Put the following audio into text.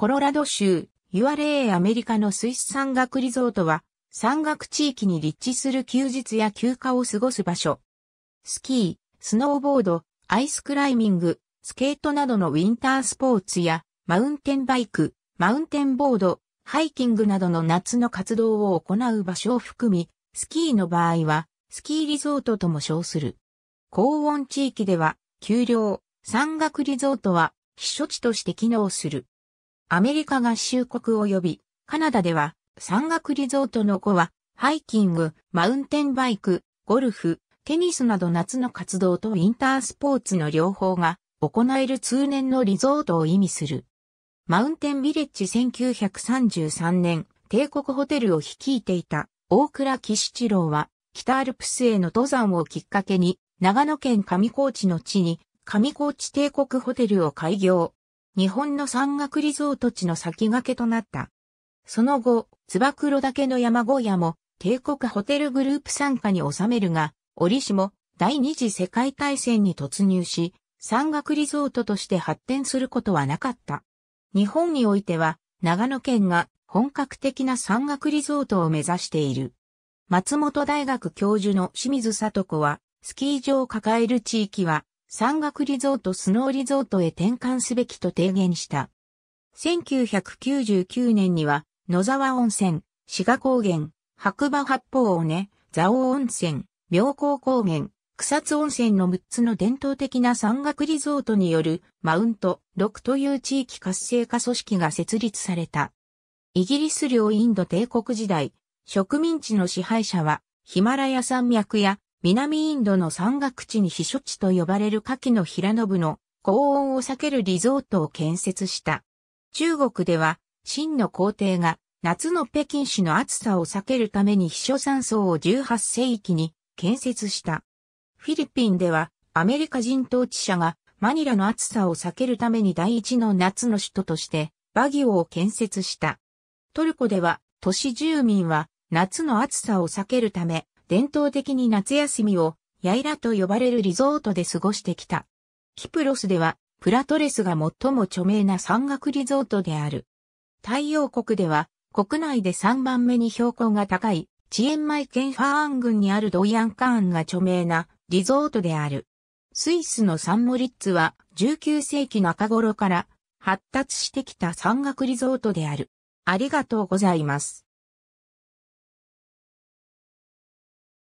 コロラド州、ユアレーアメリカのスイス山岳リゾートは、山岳地域に立地する休日や休暇を過ごす場所。スキー、スノーボード、アイスクライミング、スケートなどのウィンタースポーツや、マウンテンバイク、マウンテンボード、ハイキングなどの夏の活動を行う場所を含み、スキーの場合は、スキーリゾートとも称する。高温地域では、丘陵、山岳リゾートは、避暑地として機能する。アメリカ合衆国及び、カナダでは、山岳リゾートの子は、ハイキング、マウンテンバイク、ゴルフ、テニスなど夏の活動とウィンタースポーツの両方が行える通年のリゾートを意味する。マウンテンビレッジ1933年、帝国ホテルを率いていた大倉騎士一郎は、北アルプスへの登山をきっかけに、長野県上高地の地に、上高地帝国ホテルを開業。日本の山岳リゾート地の先駆けとなった。その後、つば九郎岳の山小屋も帝国ホテルグループ参加に収めるが、折しも第二次世界大戦に突入し、山岳リゾートとして発展することはなかった。日本においては、長野県が本格的な山岳リゾートを目指している。松本大学教授の清水里子は、スキー場を抱える地域は山岳リゾートスノーリゾートへ転換すべきと提言した。1999年には野沢温泉、志賀高原、白馬八方尾根、蔵王温泉、妙高高原、草津温泉の6つの伝統的な山岳リゾートによるマウント6という地域活性化組織が設立された。イギリス領インド帝国時代、植民地の支配者はヒマラヤ山脈や南インドの山岳地に避暑地と呼ばれる下記の平野部の高温を避けるリゾートを建設した。中国では、秦の皇帝が夏の北京市の暑さを避けるために避暑山荘を18世紀に建設した。フィリピンではアメリカ人統治者がマニラの暑さを避けるために第一の夏の首都としてバギオを建設した。トルコでは都市住民は夏の暑さを避けるため伝統的に夏休みをヤイラと呼ばれるリゾートで過ごしてきた。キプロスではプラトレスが最も著名な山岳リゾートである。太陽国では国内で3番目に標高が高いチエンマイ県ファーン郡にあるドイアンカーンが著名なリゾートである。スイスのサンモリッツは19世紀中頃から発達してきた山岳リゾートである。ありがとうございます。